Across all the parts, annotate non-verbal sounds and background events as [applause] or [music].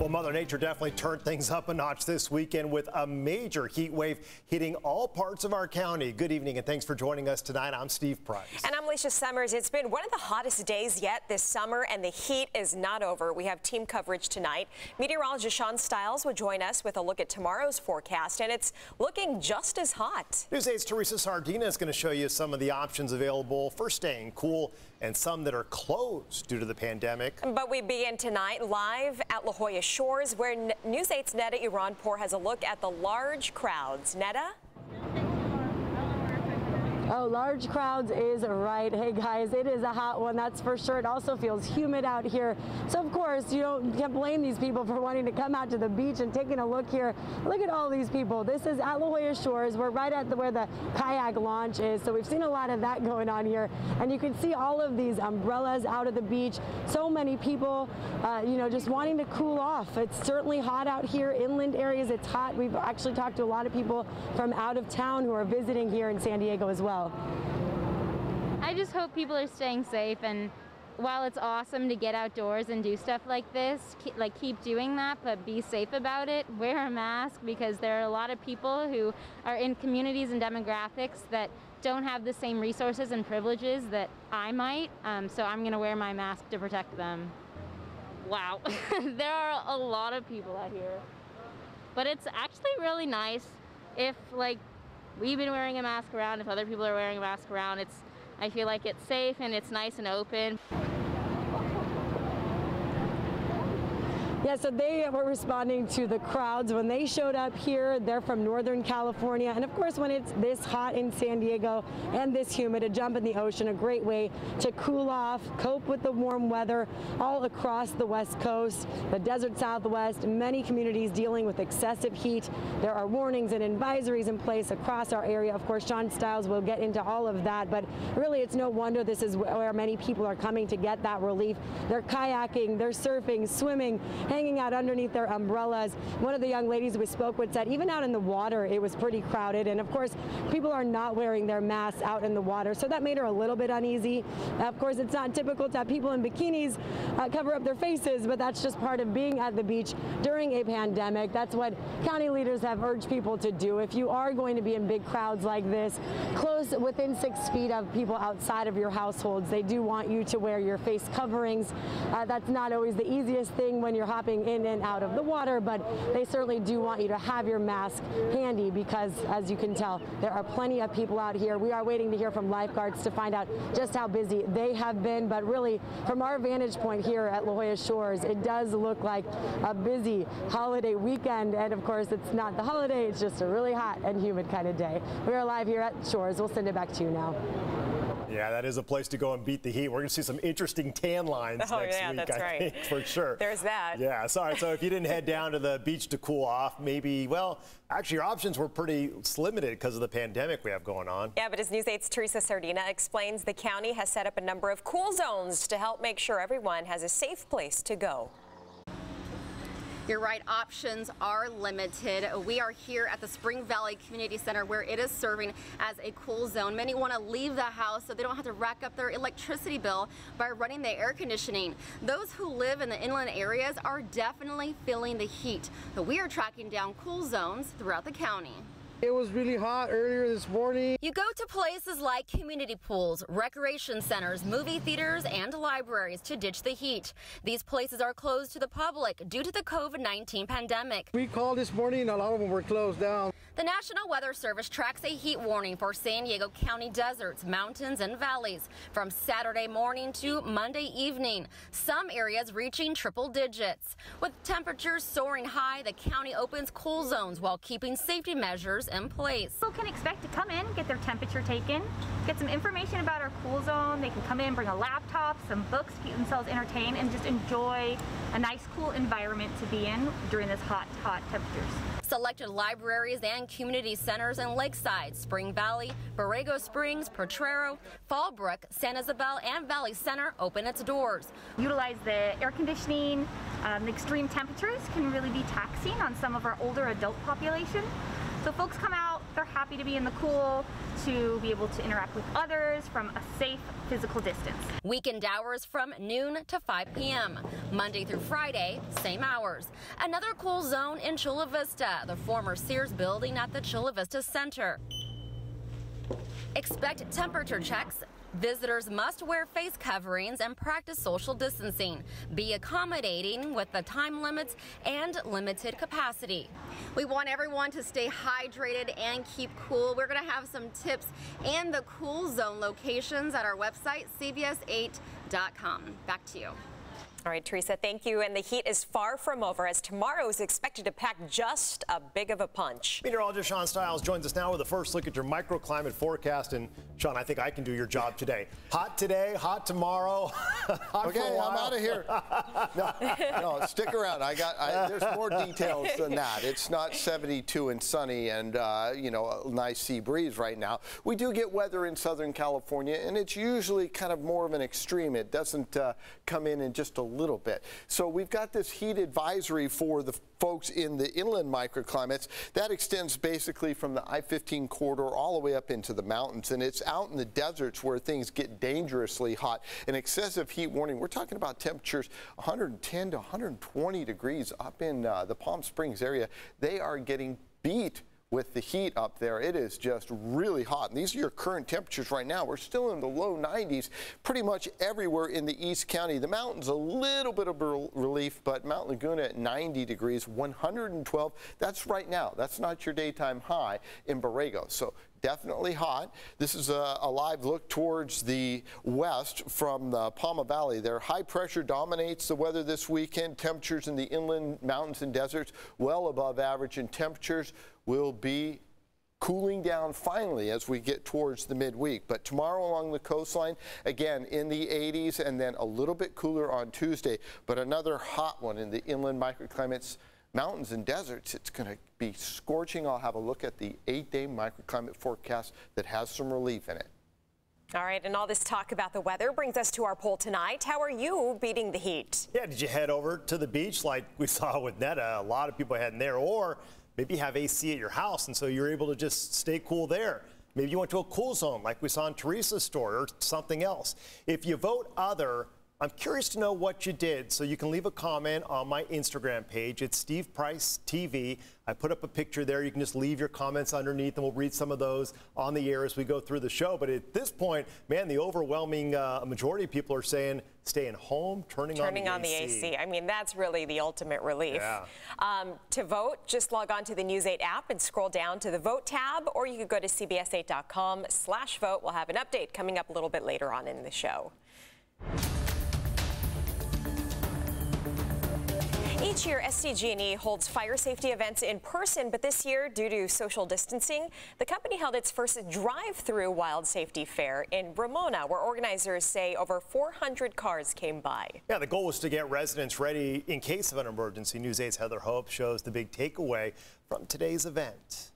Well, Mother Nature definitely turned things up a notch this weekend with a major heat wave hitting all parts of our county. Good evening and thanks for joining us tonight. I'm Steve Price. And I'm Alicia Summers. It's been one of the hottest days yet this summer and the heat is not over. We have team coverage tonight. Meteorologist Sean Stiles will join us with a look at tomorrow's forecast and it's looking just as hot. News 8's Teresa Sardina is going to show you some of the options available for staying cool and some that are closed due to the pandemic. But we begin tonight live at La Jolla Shores, where News 8's Neda Iranpour has a look at the large crowds. Neda? Oh, large crowds is right. Hey guys, it is a hot one, that's for sure. It also feels humid out here. So of course, you don't can't blame these people for wanting to come out to the beach and taking a look here. Look at all these people. This is at La Jolla Shores. We're right at the, where the kayak launch is. So we've seen a lot of that going on here. And you can see all of these umbrellas out at the beach. So many people, uh, you know, just wanting to cool off. It's certainly hot out here. Inland areas, it's hot. We've actually talked to a lot of people from out of town who are visiting here in San Diego as well. I just hope people are staying safe and while it's awesome to get outdoors and do stuff like this, like keep doing that, but be safe about it. Wear a mask because there are a lot of people who are in communities and demographics that don't have the same resources and privileges that I might. Um, so I'm going to wear my mask to protect them. Wow, [laughs] there are a lot of people out here, but it's actually really nice if like we've been wearing a mask around, if other people are wearing a mask around, it's I feel like it's safe and it's nice and open. Yeah, so they were responding to the crowds when they showed up here. They're from Northern California. And of course, when it's this hot in San Diego and this humid, a jump in the ocean, a great way to cool off, cope with the warm weather all across the West Coast, the desert Southwest, many communities dealing with excessive heat. There are warnings and advisories in place across our area. Of course, Sean Stiles will get into all of that, but really it's no wonder this is where many people are coming to get that relief. They're kayaking, they're surfing, swimming, hanging out underneath their umbrellas. One of the young ladies we spoke with said even out in the water it was pretty crowded and of course people are not wearing their masks out in the water so that made her a little bit uneasy. Of course it's not typical to have people in bikinis uh, cover up their faces but that's just part of being at the beach during a pandemic. That's what county leaders have urged people to do. If you are going to be in big crowds like this, close within six feet of people outside of your households, they do want you to wear your face coverings. Uh, that's not always the easiest thing when you're hopping in and out of the water, but they certainly do want you to have your mask handy because, as you can tell, there are plenty of people out here. We are waiting to hear from lifeguards to find out just how busy they have been, but really, from our vantage point here at La Jolla Shores, it does look like a busy holiday weekend, and of course, it's not the holiday, it's just a really hot and humid kind of day. We are live here at Shores. We'll send it back to you now. Yeah, that is a place to go and beat the heat. We're going to see some interesting tan lines oh, next yeah, week, that's I right. think, for sure. There's that. Yeah, sorry. So if you didn't head down to the beach to cool off, maybe, well, actually your options were pretty limited because of the pandemic we have going on. Yeah, but as News 8's Teresa Sardina explains, the county has set up a number of cool zones to help make sure everyone has a safe place to go. You're right, options are limited. We are here at the Spring Valley Community Center where it is serving as a cool zone. Many want to leave the house so they don't have to rack up their electricity bill by running the air conditioning. Those who live in the inland areas are definitely feeling the heat. But we are tracking down cool zones throughout the county. It was really hot earlier this morning. You go to places like community pools, recreation centers, movie theaters, and libraries to ditch the heat. These places are closed to the public due to the COVID-19 pandemic. We called this morning, a lot of them were closed down. The National Weather Service tracks a heat warning for San Diego County deserts, mountains, and valleys from Saturday morning to Monday evening. Some areas reaching triple digits. With temperatures soaring high, the county opens cool zones while keeping safety measures in place. People can expect to come in, get their temperature taken, get some information about our cool zone. They can come in, bring a laptop, some books, keep themselves entertained, and just enjoy a nice, cool environment to be in during this hot, hot temperatures. Selected libraries and community centers in Lakeside, Spring Valley, Borrego Springs, Potrero, Fallbrook, San Isabel, and Valley Center open its doors. Utilize the air conditioning. Um, extreme temperatures can really be taxing on some of our older adult population. So folks come out they're happy to be in the cool, to be able to interact with others from a safe physical distance. Weekend hours from noon to 5 p.m. Monday through Friday, same hours. Another cool zone in Chula Vista, the former Sears building at the Chula Vista Center. Expect temperature checks. Visitors must wear face coverings and practice social distancing. Be accommodating with the time limits and limited capacity. We want everyone to stay hydrated and keep cool. We're going to have some tips and the cool zone locations at our website, cbs8.com. Back to you. All right, Teresa, thank you. And the heat is far from over as tomorrow is expected to pack just a big of a punch. Meteorologist Sean Stiles joins us now with a first look at your microclimate forecast. And Sean, I think I can do your job today. Hot today, hot tomorrow. [laughs] hot okay, I'm out of here. [laughs] no, no, stick around. I got. I, there's more details than that. It's not 72 and sunny and uh, you know a nice sea breeze right now. We do get weather in Southern California, and it's usually kind of more of an extreme. It doesn't uh, come in in just a little bit. So we've got this heat advisory for the folks in the inland microclimates. That extends basically from the I-15 corridor all the way up into the mountains. And it's out in the deserts where things get dangerously hot. An excessive heat warning. We're talking about temperatures 110 to 120 degrees up in uh, the Palm Springs area. They are getting beat with the heat up there. It is just really hot. And these are your current temperatures right now. We're still in the low 90s pretty much everywhere in the East County. The mountains a little bit of relief, but Mount Laguna at 90 degrees, 112. That's right now. That's not your daytime high in Borrego. So definitely hot. This is a, a, live look towards the west from the Pauma Valley. There, high pressure dominates the weather this weekend. Temperatures in the inland mountains and deserts well above average, and temperatures will be cooling down finally as we get towards the midweek. But tomorrow along the coastline, again in the 80s and then a little bit cooler on Tuesday. But another hot one in the inland microclimates, mountains and deserts. It's going to be scorching. I'll have a look at the eight-day microclimate forecast that has some relief in it. All right, and all this talk about the weather brings us to our poll tonight. How are you beating the heat? Yeah, did you head over to the beach like we [laughs] saw with Neda? A lot of people heading there, or Maybe you have AC at your house, and so you're able to just stay cool there. Maybe you went to a cool zone like we saw in Teresa's store or something else. If you vote other, I'm curious to know what you did, so you can leave a comment on my Instagram page. It's Steve Price TV. I put up a picture there. You can just leave your comments underneath, and we'll read some of those on the air as we go through the show. But at this point, man, the overwhelming uh, majority of people are saying staying home, turning, turning on, the, on AC. the AC. I mean, that's really the ultimate relief. Yeah. Um, to vote, just log on to the News 8 app and scroll down to the Vote tab, or you could go to cbs8.com slash vote. We'll have an update coming up a little bit later on in the show. Each year, SDG&E holds fire safety events in person, but this year, due to social distancing, the company held its first drive-through wild safety fair in Ramona, where organizers say over 400 cars came by. Yeah, the goal was to get residents ready in case of an emergency. News 8's Heather Hope shows the big takeaway from today's event.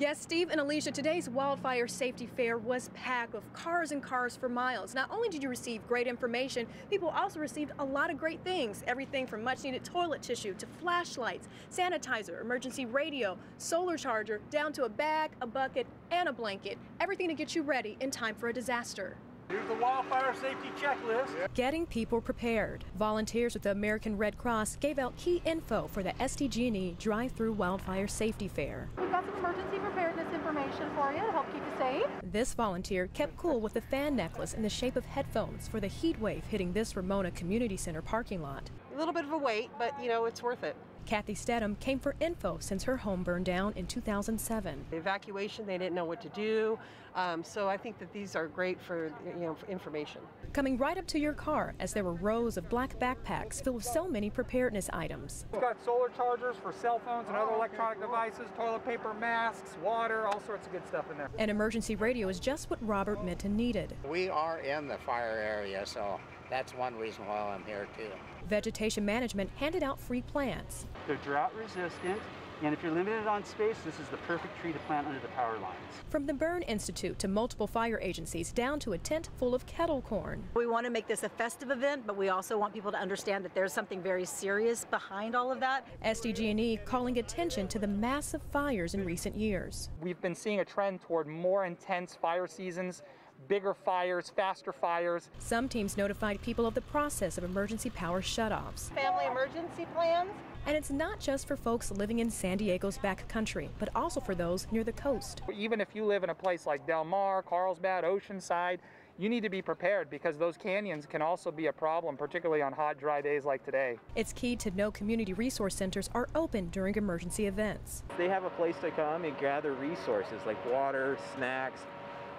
Yes, Steve and Alicia, today's wildfire safety fair was packed with cars and cars for miles. Not only did you receive great information, people also received a lot of great things. Everything from much needed toilet tissue to flashlights, sanitizer, emergency radio, solar charger, down to a bag, a bucket, and a blanket. Everything to get you ready in time for a disaster. Here's the wildfire safety checklist. Getting people prepared. Volunteers with the American Red Cross gave out key info for the SDG&E Drive-Through Wildfire Safety Fair. We've got some emergency preparedness information for you to help keep you safe. This volunteer kept cool with a fan necklace in the shape of headphones for the heat wave hitting this Ramona Community Center parking lot. A little bit of a wait, but you know, it's worth it. Kathy Stedham came for info since her home burned down in 2007. The evacuation, they didn't know what to do. Um, so I think that these are great for, you know, for information. Coming right up to your car as there were rows of black backpacks filled with so many preparedness items. We've got solar chargers for cell phones and other electronic devices, toilet paper, masks, water, all sorts of good stuff in there. An emergency radio is just what Robert Minton needed. We are in the fire area, so that's one reason why I'm here too. Vegetation management handed out free plants. They're drought resistant, And if you're limited on space, this is the perfect tree to plant under the power lines. From the Burn Institute to multiple fire agencies down to a tent full of kettle corn. We want to make this a festive event, but we also want people to understand that there's something very serious behind all of that. SDG&E calling attention to the massive fires in recent years. We've been seeing a trend toward more intense fire seasons bigger fires, faster fires. Some teams notified people of the process of emergency power shutoffs. Family emergency plans? And it's not just for folks living in San Diego's backcountry, but also for those near the coast. Even if you live in a place like Del Mar, Carlsbad, Oceanside, you need to be prepared because those canyons can also be a problem, particularly on hot, dry days like today. It's key to know community resource centers are open during emergency events. They have a place to come and gather resources like water, snacks,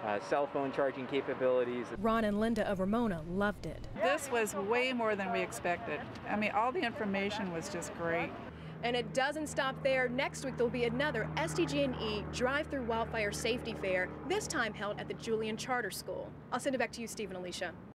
uh, cell phone charging capabilities. Ron and Linda of Ramona loved it. This was way more than we expected. I mean, all the information was just great. And it doesn't stop there. Next week, there'll be another SDG&E Drive-Through Wildfire Safety Fair, this time held at the Julian Charter School. I'll send it back to you, Steve and Alicia.